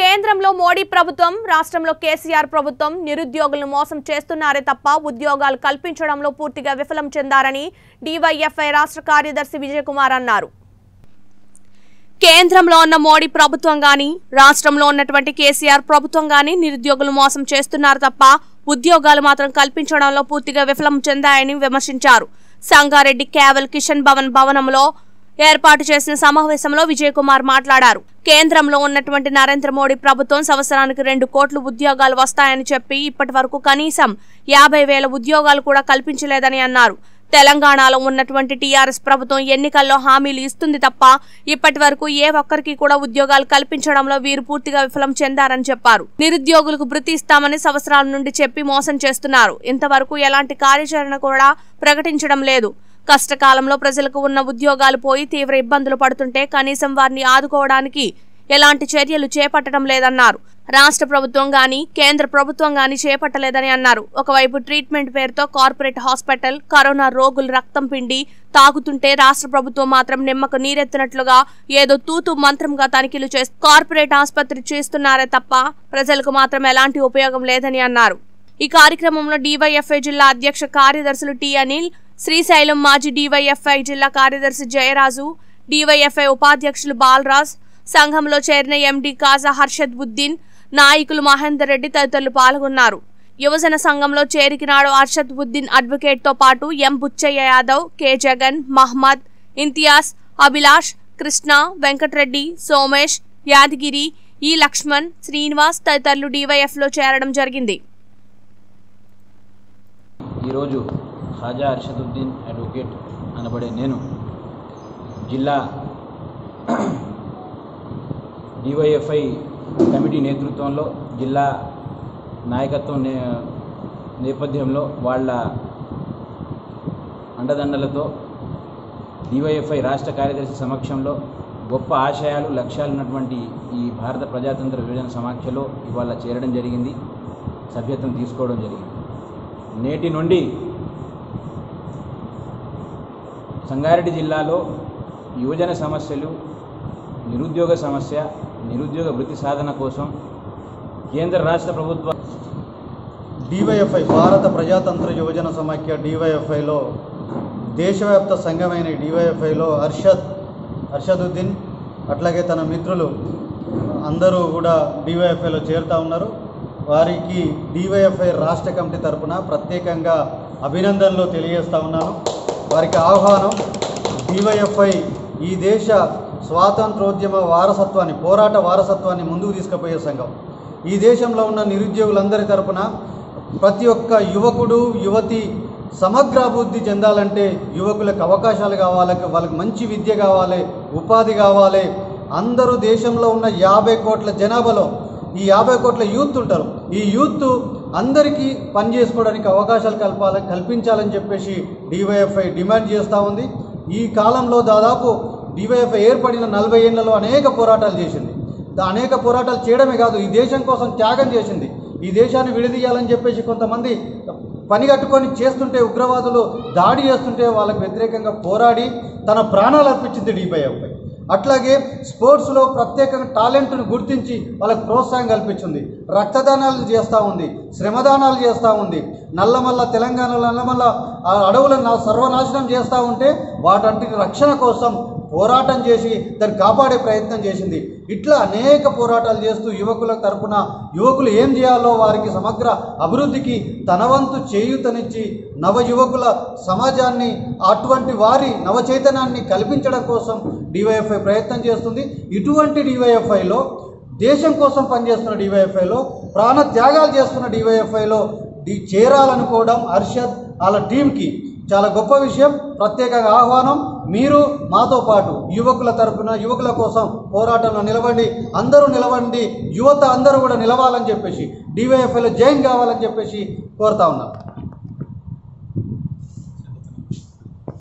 కేంద్రంలో మోడీ ప్రభుత్వం రాష్ట్రంలో కేసీఆర్ ప్రభుత్వం నిరుద్యోగులను మోసం చేస్తున్నారే తప్ప ఉద్యోగాలు కల్పించడంలో పూర్తిగా విఫలం చెందారని డివైఎఫ్ఐ రాష్ట్ర కార్యదర్శి విజయకుమార్ అన్నారు. కేంద్రంలో ఉన్న మోడీ ప్రభుత్వం గాని రాష్ట్రంలో ఉన్నటువంటి కేసీఆర్ ప్రభుత్వం గాని నిరుద్యోగులు మోసం చేస్తున్నారు తప్ప ఉద్యోగాలు మాత్రం కల్పించడంలో పూర్తిగా విఫలం చెందాయని విమర్శించారు. సంగారెడ్డి కేవల్ కిషన్ భవన్ భవనంలో ఏర్పాటు చేసిన సమావేశంలో విజయకుమార్ మాట్లాడారు. కేంద్రంలో ఉన్నటువంటి నరేంద్ర మోడీ ప్రభుత్వం సంవత్సరానికి రెండు కోట్లు ఉద్యోగాలు వస్తాయని చెప్పి ఇప్పటి వరకు కనీసం యాభై వేల ఉద్యోగాలు కూడా కల్పించలేదని అన్నారు. తెలంగాణలో ఉన్నటువంటి టీఆర్ఎస్ ప్రభుత్వం ఎన్నికల్లో హామీలు ఇస్తుంది తప్ప ఇప్పటి వరకు ఏ ఒక్కరికి కూడా ఉద్యోగాలు కల్పించడంలో వీరు పూర్తిగా విఫలం చెందారని చెప్పారు. నిరుద్యోగులకు భృతి ఇస్తామని సంవత్సరాల నుండి చెప్పి మోసం చేస్తున్నారు. ఇంతవరకు ఎలాంటి కార్యాచరణ కూడా ప్రకటించడం లేదు. కష్టకాలంలో ప్రజలకు ఉన్న ఉద్యోగాలు పోయి తీవ్ర ఇబ్బందులు పడుతుంటే కనీసం వారిని ఆదుకోవడానికి ఎలాంటి చర్యలు చేపట్టడం లేదన్నారు. రాష్ట్ర ప్రభుత్వం గాని కేంద్ర ప్రభుత్వం గాని చేపట్టలేదని అన్నారు. ఒకవైపు ట్రీట్మెంట్ పేరుతో కార్పొరేట్ హాస్పిటల్ కరోనా రోగులు రక్తం పిండి తాగుతుంటే రాష్ట్ర ప్రభుత్వం మాత్రం నిమ్మకు నీరెత్తినట్లుగా ఏదో తూతు మంత్రంగా తనిఖీలు చేస్తూ కార్పొరేట్ ఆసుపత్రి చేస్తున్నారే తప్ప ప్రజలకు మాత్రం ఎలాంటి ఉపయోగం లేదని అన్నారు. ఈ కార్యక్రమంలో డివైఎఫ్ఐ జిల్లా అధ్యక్ష కార్యదర్శులు టి అనిల్ శ్రీశైలం మాజీ డివైఎఫ్ఐ జిల్లా కార్యదర్శి జయరాజు డివైఎఫ్ఐ ఉపాధ్యక్షులు బాలరాజ్ సంఘంలో చేరిన ఎండి కాజా హర్షద్ ఉద్దీన్ నాయకులు మహేందర్ రెడ్డి తదితరులు పాల్గొన్నారు. యువజన సంఘంలో చేరికినాడు అర్షద్ ఉద్దీన్ అడ్వకేట్తో పాటు M Buchaiah Yadav K Jagan Mohammed Imtiaz Abhilash Krishna Venkatreddy Somesh Yadagiri E Lakshman Srinivas తదితరులు డీవైఎఫ్లో చేరడం జరిగింది. ఈరోజు ఖాజా అర్షదుద్దీన్ అడ్వకేట్ అనబడే నేను జిల్లా డివైఎఫ్ఐ కమిటీ నేతృత్వంలో జిల్లా నాయకత్వం నే నేపథ్యంలో వాళ్ళ అండదండలతో డివైఎఫ్ఐ రాష్ట్ర కార్యదర్శి సమక్షంలో గొప్ప ఆశయాలు లక్ష్యాలు ఉన్నటువంటి ఈ భారత ప్రజాతంత్ర విభజన సమాఖ్యలో ఇవాళ చేరడం జరిగింది. సభ్యత్వం తీసుకోవడం జరిగింది. నేటి నుండి సంగారెడ్డి జిల్లాలో యువజన సమస్యలు నిరుద్యోగ సమస్య నిరుద్యోగ వృత్తి సాధన కోసం కేంద్ర రాష్ట్ర ప్రభుత్వ డివైఎఫ్ఐ భారత ప్రజాతంత్ర యువజన సమాఖ్య డివైఎఫ్ఐలో దేశవ్యాప్త సంఘమైన డివైఎఫ్ఐలో అర్షద్ అర్షదుద్దీన్ అట్లాగే తన మిత్రులు అందరూ కూడా డివైఎఫ్ఐలో చేరుతా ఉన్నారు. వారికి డివైఎఫ్ఐ రాష్ట్ర కమిటీ తరపున ప్రత్యేకంగా అభినందనలు తెలియజేస్తా ఉన్నాను. వారికి ఆహ్వానం డివైఎఫ్ఐ ఈ దేశ స్వాతంత్రోద్యమ వారసత్వాన్ని పోరాట వారసత్వాన్ని ముందుకు తీసుకుపోయే సంఘం. ఈ దేశంలో ఉన్న నిరుద్యోగులందరి తరపున ప్రతి ఒక్క యువకుడు యువతి సమగ్ర అభివృద్ధి చెందాలంటే యువకులకు అవకాశాలు కావాలి వాళ్ళకి మంచి విద్య కావాలి ఉపాధి కావాలి. అందరూ దేశంలో ఉన్న యాభై కోట్ల జనాభాలో ఈ యాభై కోట్ల యూత్ ఉంటారు. ఈ యూత్ అందరికీ పని చేసుకోవడానికి అవకాశాలు కల్పాలని కల్పించాలని చెప్పేసి డివైఎఫ్ఐ డిమాండ్ చేస్తూ ఉంది. ఈ కాలంలో దాదాపు డివైఎఫ్ఐ ఏర్పడిన నలభై ఏళ్ళలో అనేక పోరాటాలు చేసింది. అనేక పోరాటాలు చేయడమే కాదు ఈ దేశం కోసం త్యాగం చేసింది. ఈ దేశాన్ని విడదీయాలని చెప్పేసి కొంతమంది పని కట్టుకొని చేస్తుంటే ఉగ్రవాదులు దాడి చేస్తుంటే వాళ్ళకు వ్యతిరేకంగా పోరాడి తన ప్రాణాలు అర్పించింది డివైఎఫ్ఐ. అట్లాగే స్పోర్ట్స్లో ప్రత్యేకంగా టాలెంట్ను గుర్తించి వాళ్ళకు ప్రోత్సాహం కల్పించింది. రక్తదానాలు చేస్తూ ఉంది. శ్రమదానాలు చేస్తూ ఉంది. నల్లమల్ల తెలంగాణలో నల్లమల్ల ఆ అడవులను సర్వనాశనం చేస్తూ ఉంటే వాటంటి రక్షణ కోసం పోరాటం చేసి దాన్ని కాపాడే ప్రయత్నం చేసింది. ఇట్లా అనేక పోరాటాలు చేస్తూ యువకుల తరపున యువకులు ఏం చేయాలో వారికి సమగ్ర అభివృద్ధికి తనవంతు చేయూతనిచ్చి నవ యువకుల సమాజాన్ని అటువంటి వారి నవచైతన్యాన్ని కల్పించడం కోసం డివైఎఫ్ఐ ప్రయత్నం చేస్తుంది. ఇటువంటి డివైఎఫ్ఐలో దేశం కోసం పనిచేస్తున్న డివైఎఫ్ఐలో ప్రాణ త్యాగాలు చేస్తున్న డివైఎఫ్ఐలో డి చేరాలనుకోవడం అర్షద్ వాళ్ళ టీంకి చాలా గొప్ప విషయం. ప్రత్యేకంగా ఆహ్వానం. మీరు మాతో పాటు యువకుల తరఫున యువకుల కోసం పోరాటంలో నిలబండి అందరూ నిలబండి యువత అందరూ కూడా నిలవాలని చెప్పేసి డివైఎఫ్ఐలో జాయిన్ కావాలని చెప్పేసి కోరుతా ఉన్నాం